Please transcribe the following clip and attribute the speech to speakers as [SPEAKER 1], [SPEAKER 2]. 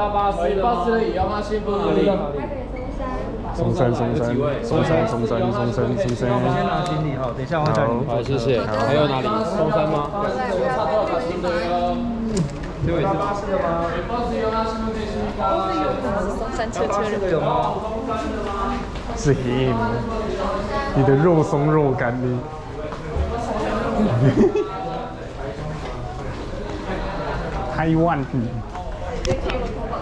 [SPEAKER 1] 搭巴士了巴士的，也要吗？先不哪里？
[SPEAKER 2] 松山，松山，松山，松山，松山，松山。
[SPEAKER 3] 先拿行李哈，等一下我会叫你。
[SPEAKER 1] 好，谢谢。还有哪里？松山。
[SPEAKER 4] 松山车车
[SPEAKER 3] 这个有吗？
[SPEAKER 2] 是 him，你的肉松肉干的。台湾。 내 기억은 더 많아.